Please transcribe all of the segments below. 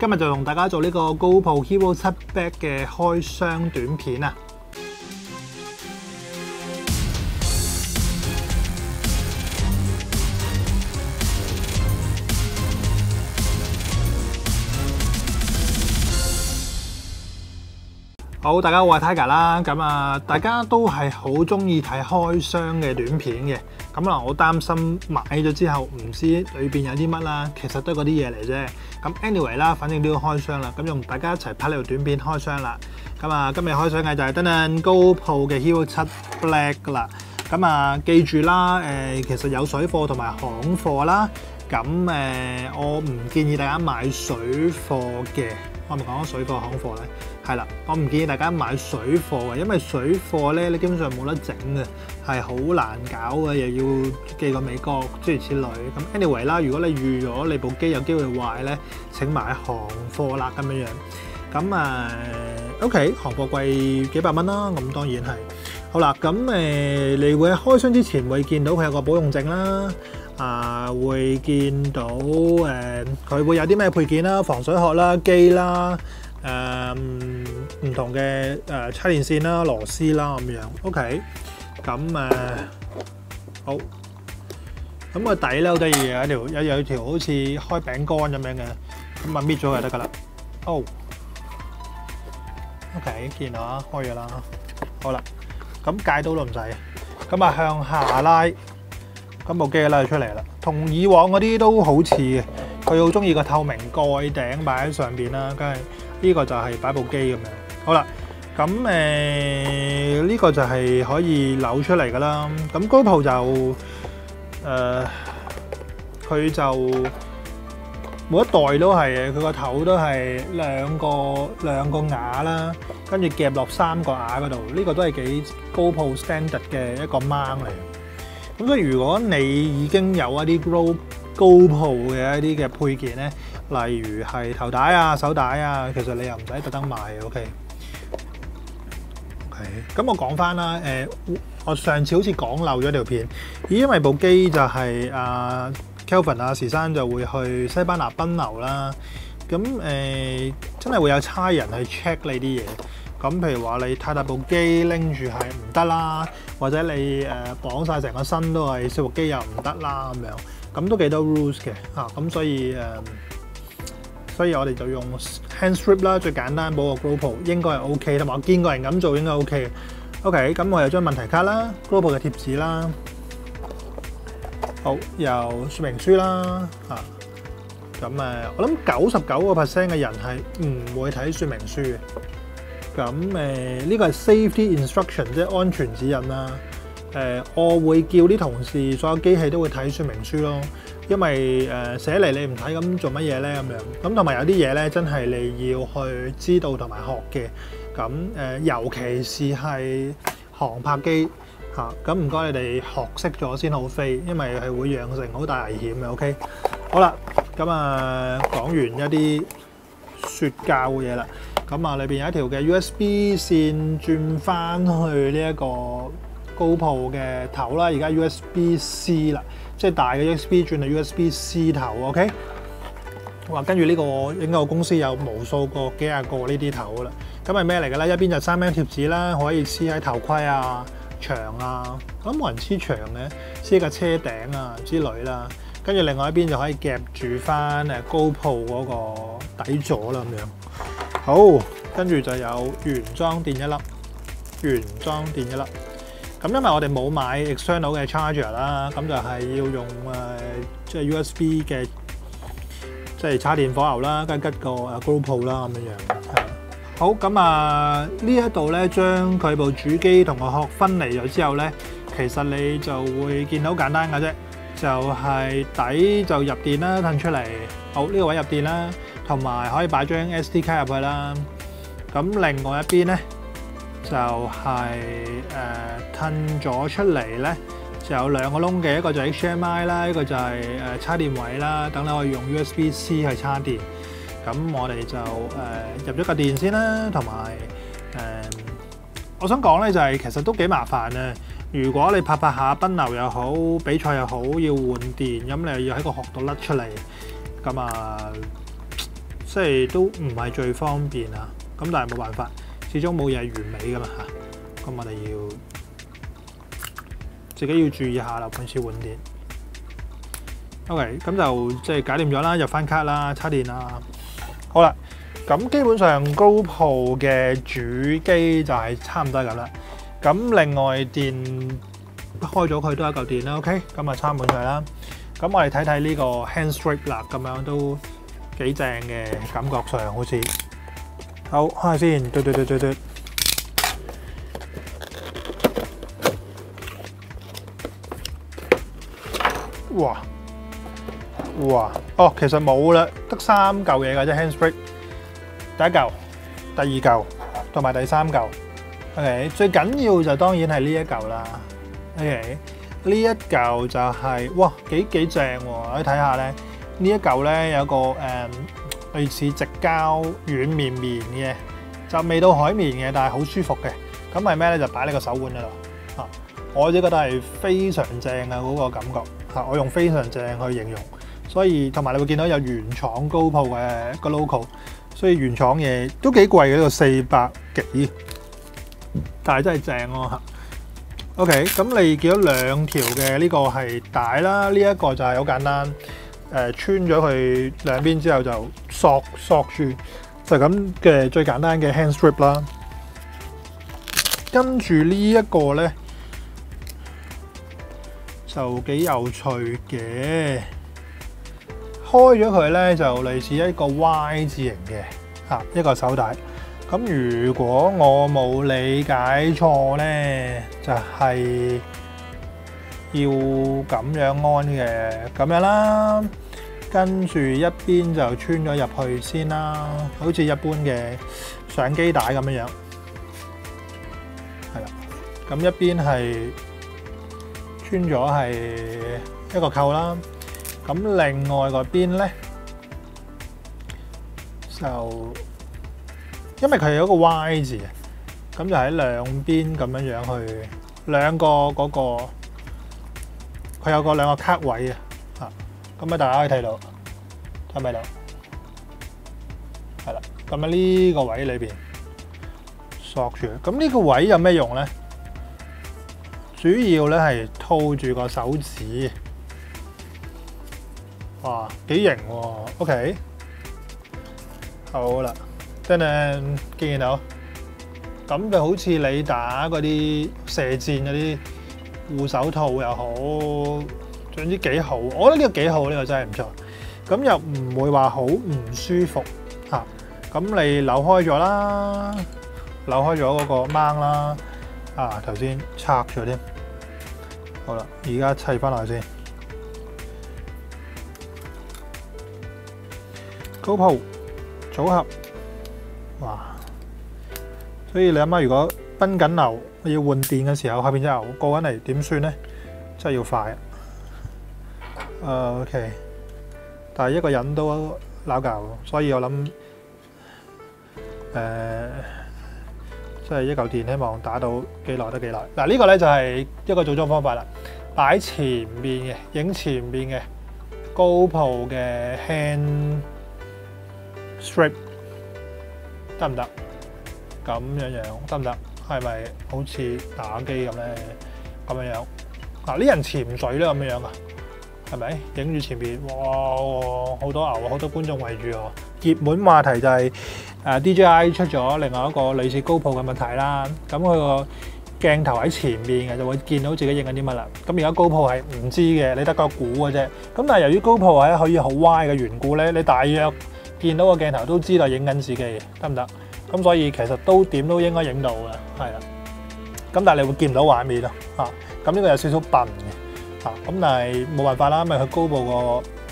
今日就同大家做呢個 GoPro Hero 7 Back 嘅開箱短片啊！好，大家好，我係 Tiger 啦。咁啊，大家都係好中意睇開箱嘅短片嘅。咁啊，我擔心買咗之後唔知裏邊有啲乜啦，其實都係嗰啲嘢嚟啫。咁 anyway 啦，反正都要開箱啦。咁用大家一齊拍呢條短片開箱啦。咁啊，今日開箱嘅就係等等高鋪嘅 Hero 7 Black 啦。咁啊，記住啦，誒，其實有水貨同埋行貨啦。咁誒，我唔建議大家買水貨嘅。我咪講水貨行貨咧，係啦，我唔建議大家買水貨嘅，因為水貨咧你基本上冇得整嘅，係好難搞嘅，又要寄過美國諸如此類。咁 anyway 啦，如果你預咗你部機有機會壞咧，請買行貨啦咁樣樣。咁啊，OK，行貨貴幾百蚊啦，咁當然係。好啦，咁誒，你會喺開箱之前會見到佢有個保用證啦。啊，會見到誒，佢、呃、會有啲咩配件啦，防水殼啦、機啦，誒、呃、唔同嘅誒插電線啦、螺絲啦咁樣。OK，咁誒、好，咁個底咧好得意嘅，有條有有條好似開餅乾咁樣嘅，咁啊搣咗就得噶啦。哦，OK，見到啊，開咗啦。好啦，咁戒刀都唔使，咁啊向下拉。咁部機拉出嚟啦，同以往嗰啲都好似嘅。佢好中意個透明蓋頂擺喺上邊啦，梗係呢個就係擺部機咁樣。好啦，咁誒呢個就係可以扭出嚟噶啦。咁 GoPro 就誒佢就每一代都係嘅，佢個頭都係兩個兩個牙啦，跟住夾落三個牙嗰度。呢個都係幾 GoPro standard 嘅一個掹嚟。咁所以如果你已經有一啲 Go GoPro 嘅一啲嘅配件咧，例如係頭帶啊、手帶啊，其實你又唔使特登買嘅，OK。OK，咁我講翻啦，誒，我上次好似講漏咗條片，咦？因為部機就係阿 Kelvin 啊，時生就會去西班牙奔流啦，咁誒真係會有差人去 check 你啲嘢。咁譬如話你太大部機拎住係唔得啦，或者你誒綁晒成個身都係攝錄機又唔得啦咁樣，咁都幾多 rules 嘅嚇，咁所以誒，所以我哋就用 hand strip 啦，最簡單補個 GoPro 應該係 OK，同埋我見過人咁做應該 OK。OK，咁我有張問題卡啦，GoPro 嘅貼紙啦，好有說明書啦嚇，咁誒我諗九十九個 percent 嘅人係唔會睇說明書嘅。咁誒呢個係 safety instruction，即係安全指引啦。誒、我會叫啲同事所有機器都會睇說明書咯，因為誒、呃、寫嚟你唔睇咁做乜嘢咧咁樣。咁同埋有啲嘢咧，真係你要去知道同埋學嘅。咁誒、尤其是係航拍機嚇，咁唔該你哋學識咗先好飛，因為係會養成好大危險嘅。OK，好啦，咁啊講完一啲説教嘅嘢啦。咁啊，裏邊有一條嘅 USB 線轉翻去呢一個 GoPro 嘅頭啦，而家 USB C 啦，即係大嘅 USB 轉去 USB C 頭，OK。哇，跟住呢個應該個公司有無數個幾廿個呢啲頭啦。咁係咩嚟嘅咧？一邊就三 M 貼紙啦，可以黐喺頭盔啊、牆啊，咁冇人黐牆嘅，黐喺架車頂啊之類啦。跟住另外一邊就可以夾住翻誒 GoPro 嗰個底座啦，咁樣。好，跟住就有原裝電一粒，原裝電一粒。咁因為我哋冇買 external 嘅 charger 啦，咁就係要用誒即係 USB 嘅，即係插電火牛啦，跟住吉個誒 GoPro 啦咁樣樣。係。好，咁啊呢一度咧，將佢部主機同個殼分離咗之後咧，其實你就會見到簡單嘅啫，就係底就入電啦，褪出嚟。好，呢個位入電啦。同埋可以擺張 SD 卡入去啦。咁另外一邊咧就係誒褪咗出嚟咧，就有兩個窿嘅，一個就 HDMI 啦，一個就係誒插電位啦。等你可以用 USB C 去插電。咁我哋就誒入咗個電先啦，同埋誒我想講咧就係其實都幾麻煩啊。如果你拍拍下奔流又好，比賽又好，要換電，咁你又要喺個殼度甩出嚟，咁啊〜即係都唔係最方便啊。咁但係冇辦法，始終冇嘢係完美噶嘛嚇。咁我哋要自己要注意下啦，每次換電。OK，咁就即係搞掂咗啦，入翻卡啦，插電啦。好啦，咁基本上 GoPro 嘅主機就係差唔多咁啦。咁另外電開咗佢都有一嚿電啦。OK，咁啊插滿佢啦。咁我哋睇睇呢個 hand strip 啦，咁樣都幾正嘅感覺上好似。好，開下先，嘟嘟嘟嘟嘟。哇！哇！哦，其實冇啦，得三嚿嘢㗎啫，hand strip。第一嚿、第二嚿同埋第三嚿。OK，最緊要就當然係呢一嚿啦。OK，呢一嚿就係哇幾幾正喎！你睇下咧，呢一嚿咧有個誒類似直膠軟綿綿嘅，就未到海綿嘅，但係好舒服嘅。咁係咩咧？就擺喺個手腕嗰度。我自己覺得係非常正嘅嗰個感覺。我用非常正去形容。所以同埋你會見到有原廠 GoPro 嘅個 logo，所以原廠嘢都幾貴嘅，呢個四百幾，但係真係正咯嚇。OK，咁你見到兩條嘅呢個係帶啦，呢一個就係好簡單，誒穿咗佢兩邊之後就索索住，就咁嘅最簡單嘅 hand strip 啦。跟住呢一個咧就幾有趣嘅。開咗佢咧，就類似一個 Y 字形嘅一個手帶。咁如果我冇理解錯咧，就係要咁樣安嘅咁樣啦。跟住一邊就穿咗入去先啦，好似一般嘅相機帶咁樣樣。係啦，咁一邊係穿咗係一個扣啦。咁另外嗰邊咧，就因為佢有一個 Y 字嘅，咁就喺兩邊咁樣樣去兩個嗰個，佢有個兩個卡位啊，嚇，咁啊大家可以睇到，睇咪到？係啦，咁喺呢個位裏邊索住，咁呢個位有咩用咧？主要咧係套住個手指。哇，幾型喎！OK，好啦，等陣見到，咁就好似你打嗰啲射箭嗰啲護手套又好，總之幾好。我覺得呢個幾好，呢個真係唔錯。咁又唔會話好唔舒服嚇。咁你扭開咗啦，扭開咗嗰個掹啦。啊，頭先拆咗添。好啦，而家砌翻落去先。GoPro 組合，哇！所以你阿媽，如果奔緊流，我要換電嘅時候，下邊隻牛過緊嚟，點算咧？真係要快啊！OK，但係一個人都撈教，所以我諗，誒，即係一嚿電，希望打到幾耐得幾耐。嗱，呢個咧就係一個組裝方法啦，擺前面嘅，影前面嘅 GoPro 嘅 hand。strip 得唔得？咁樣樣得唔得？係咪好似打機咁咧？咁樣樣嗱，呢人潛水咧咁樣樣啊？係咪影住前邊？哇！好多牛，好多觀眾圍住我。熱門話題就係誒 DJI 出咗另外一個類似 GoPro 嘅問題啦。咁佢個鏡頭喺前面嘅，就會見到自己影緊啲乜啦。咁而家 GoPro 係唔知嘅，你得個估嘅啫。咁但係由於 GoPro 係可以好歪嘅緣故咧，你大約見到個鏡頭都知道影緊自己，得唔得？咁所以其實都點都應該影到嘅，係啦。咁但係你會見唔到畫面咯，嚇。咁呢個有少少笨嘅，嚇。咁但係冇辦法啦，因為佢高部個，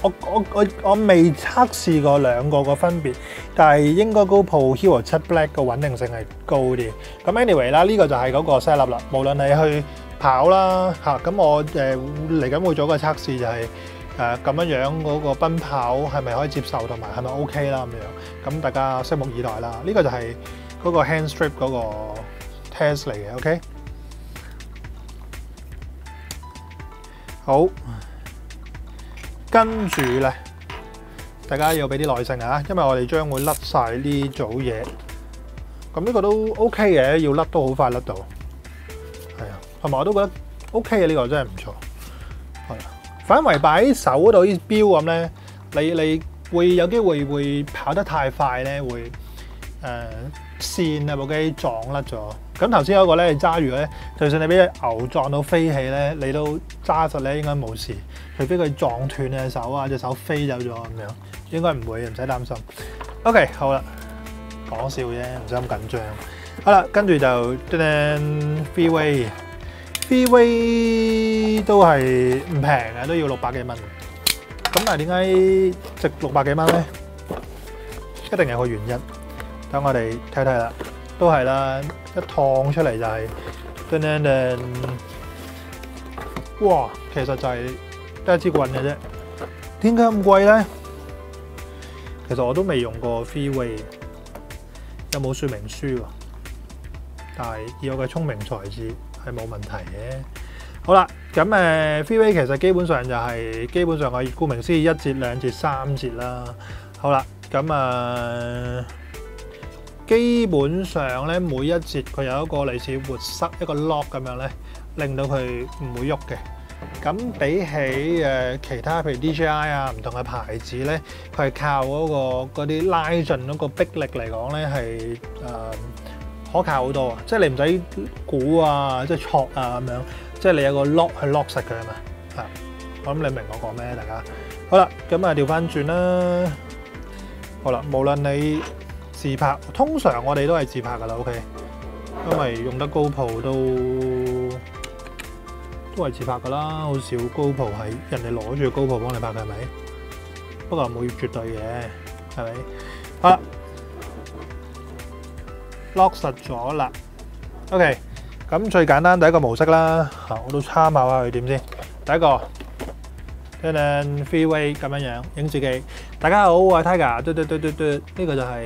我我我我未測試過兩個個分別，但係應該高部 Hero 7 Black 個穩定性係高啲。咁 anyway 啦，呢個就係嗰個 set up 啦。無論你去跑啦，嚇，咁我誒嚟緊會做一個測試就係。誒咁樣樣嗰個奔跑係咪可以接受，同埋係咪 OK 啦咁樣？咁大家拭目以待啦。呢個就係嗰個 hand strip 嗰個 test 嚟嘅，OK？好，跟住咧大家要俾啲耐性啊，因為我哋將會甩晒呢組嘢。咁呢個都 OK 嘅，要甩都好快甩到。係啊，同埋我都覺得 OK 嘅呢個真係唔錯。反為擺喺手嗰度啲標咁咧，你你會有機會會跑得太快咧，會誒、呃、線啊部機撞甩咗。咁頭先嗰個咧揸住咧，就算你俾隻牛撞到飛起咧，你都揸實咧應該冇事，除非佢撞斷隻手啊，隻手飛走咗咁樣，應該唔會，唔使擔心。OK，好啦，講笑啫，唔使咁緊張。好啦，跟住就噔噔 FreeWay 都係唔平嘅，都要六百幾蚊。咁但係點解值六百幾蚊咧？一定有個原因。等我哋睇睇啦，都係啦。一燙出嚟就係噔噔噔，哇！其實就係得一支棍嘅啫。點解咁貴咧？其實我都未用過 Freeway，有冇說明書喎？但係以我嘅聰明才智係冇問題嘅。好啦，咁誒 Freeway 其實基本上就係基本上我顧名思義一節、兩節、三節啦。好啦，咁啊〜基本上咧，每一節佢有一個類似活塞一個 lock 咁樣咧，令到佢唔會喐嘅。咁比起誒其他譬如 DJI 啊唔同嘅牌子咧，佢係靠嗰個嗰啲拉進嗰個逼力嚟講咧係誒可靠好多啊！即係你唔使估啊，即係戳啊咁樣，即係你有個 lock 去 lock 實佢啊嘛。嚇，我諗你明我講咩？大家好啦，咁啊調翻轉啦。好啦，無論你自拍通常我哋都係自拍噶啦，OK，因為用得高普都都係自拍噶啦，好少 GoPro 係人哋攞住 GoPro 幫你拍嘅係咪？不過冇絕對嘅，係咪？好啦，lock 實咗啦，OK，咁最簡單第一個模式啦，嚇我都參考下佢點先，第一個。跟住 freeway 咁樣樣影自己，大家好，我係 Tiger，嘟嘟嘟嘟嘟，呢個就係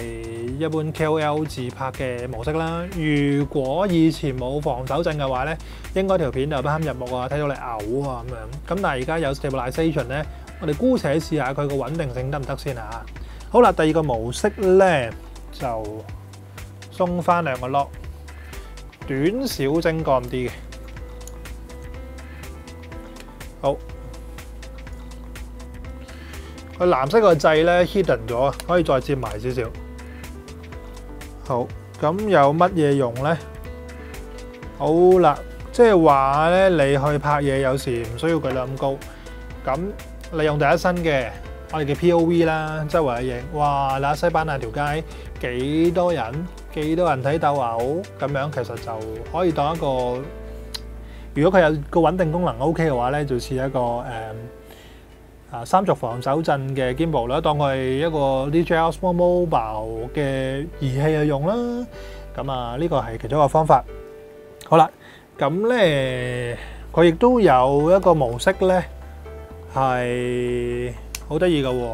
一般 KOL 自拍嘅模式啦。如果以前冇防手震嘅話咧，應該條片就不堪入目啊，睇到你嘔啊咁樣。咁但係而家有 stabilization 咧，我哋姑且試下佢個穩定性得唔得先啊？好啦，第二個模式咧就鬆翻兩個 lock，短小精幹啲嘅，好。佢藍色個掣咧 hidden 咗，可以再接埋少少。好，咁有乜嘢用咧？好啦，即係話咧，你去拍嘢有時唔需要佢咁高。咁你用第一身嘅，我哋嘅 POV 啦，周圍影，哇！嗱，西班牙條街幾多人，幾多人睇鬥牛，咁樣其實就可以當一個。如果佢有個穩定功能 OK 嘅話咧，就似一個誒。啊，三軸防守震嘅 gimbal 啦，當佢係一個 DJI Osmo Mobile 嘅儀器去用啦。咁啊，呢個係其中一個方法。好啦，咁咧佢亦都有一個模式咧，係好得意嘅喎，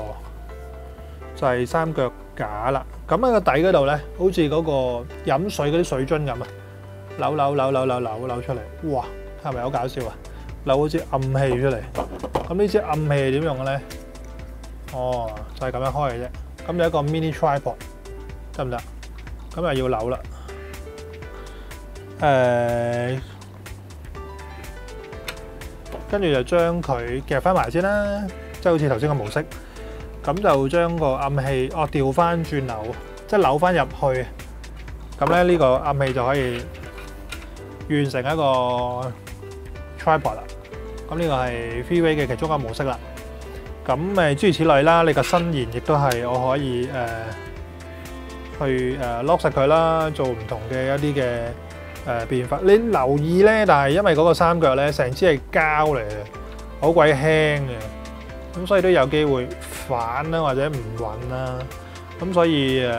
就係三腳假啦。咁喺個底嗰度咧，好似嗰個飲水嗰啲水樽咁啊，扭扭扭扭扭扭扭出嚟，哇，係咪好搞笑啊？扭好似暗器出嚟。咁呢支暗器係點用嘅咧？哦，就係咁樣開嘅啫。咁有一個 mini tripod 得唔得？咁又要扭啦。誒，跟住就將佢夾翻埋先啦，即係好似頭先個模式。咁就將個暗器哦調翻轉扭，即係扭翻入去。咁咧呢個暗器就可以完成一個 tripod 啦。咁呢個係 Freeway 嘅其中一個模式啦。咁誒諸如此類啦，你個伸延亦都係我可以誒去誒 lock 實佢啦，做唔同嘅一啲嘅誒變化。你留意咧，但係因為嗰個三腳咧成支係膠嚟嘅，好鬼輕嘅，咁所以都有機會反啦或者唔穩啦。咁所以誒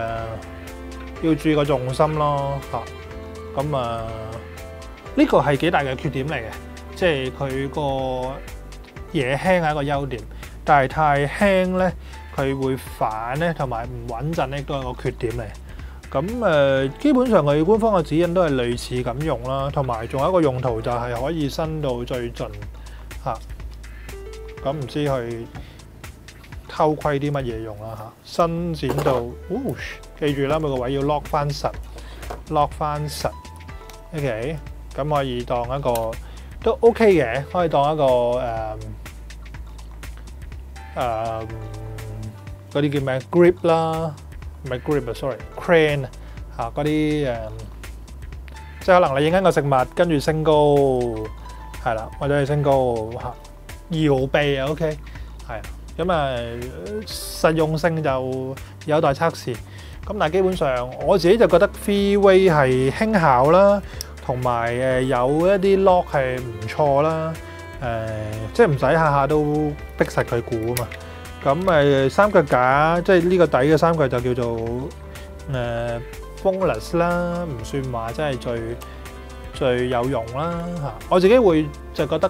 要注意個重心咯嚇。咁啊呢個係幾大嘅缺點嚟嘅。即係佢個嘢輕係一個優點，但係太輕咧，佢會反咧，同埋唔穩陣咧，都係個缺點嚟。咁誒，基本上佢官方嘅指引都係類似咁用啦，同埋仲有一個用途就係可以伸到最盡嚇。咁唔知佢偷窺啲乜嘢用啦嚇。伸展到，哦，記住啦，每個位要 lock 翻實，lock 翻實。OK，咁可以當一個都 OK 嘅，可以當一個誒誒嗰啲叫咩 grip 啦，唔係 grip 啊，sorry，crane 嚇嗰啲誒，即係可能你影緊個食物，跟住升高，係啦，或者係升高嚇，搖臂啊，OK，係啊，咁啊實用性就有待測試。咁但係基本上我自己就覺得 Freeway 係輕巧啦，同埋誒有一啲 lock 係唔錯啦。誒即係唔使下下都逼實佢鼓啊嘛。咁誒三腳架即係呢個底嘅三腳就叫做誒 bonus 啦，唔算話真係最最有用啦嚇。我自己會就覺得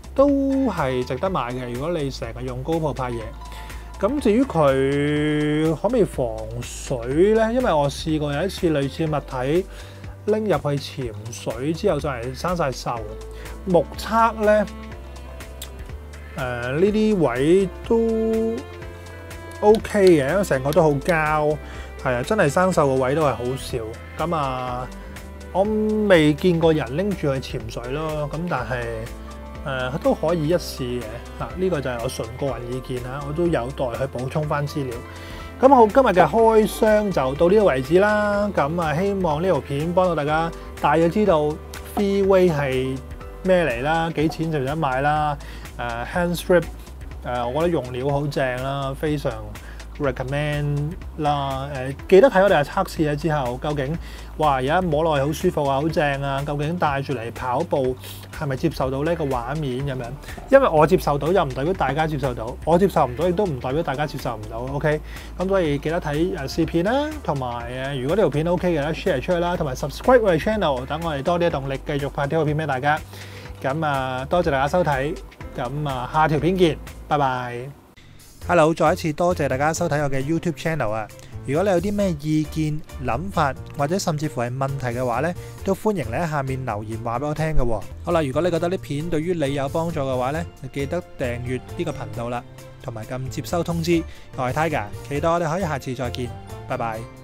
都係值得買嘅。如果你成日用 GoPro 拍嘢。咁至於佢可唔可以防水咧？因為我試過有一次類似物體拎入去潛水之後，就係生曬銹。目測咧，誒呢啲位都 OK 嘅，因為成個都好膠，係啊，真係生銹嘅位都係好少。咁啊，我未見過人拎住去潛水咯。咁但係。誒、都可以一試嘅，嗱、呢、個就係我純個人意見啦，我都有待去補充翻資料。咁好，今日嘅開箱就到呢個為止啦。咁啊，希望呢條片幫到大家大約知道 Freeway 係咩嚟啦，幾錢就想買啦。誒、hand strip 誒、我覺得用料好正啦，非常 recommend 啦。誒、記得睇我哋嘅測試咗之後，究竟哇而家摸落去好舒服啊，好正啊，究竟戴住嚟跑步，係咪接受到呢個畫面咁樣？因為我接受到，又唔代表大家接受到；我接受唔到，亦都唔代表大家接受唔到。OK，咁所以記得睇誒視片啦，同埋誒如果呢條片 OK 嘅咧，share 出去啦，同埋 subscribe 我哋 channel，等我哋多啲動力繼續拍呢條片俾大家。咁啊，多謝大家收睇，咁啊，下條片見，拜拜。Hello，再一次多謝大家收睇我嘅 YouTube channel 啊！如果你有啲咩意見、諗法或者甚至乎係問題嘅話呢，都歡迎你喺下面留言話俾我聽嘅。好啦，如果你覺得呢片對於你有幫助嘅話呢，就記得訂閱呢個頻道啦，同埋撳接收通知。我係 Tiger，期待我哋可以下次再見，拜拜。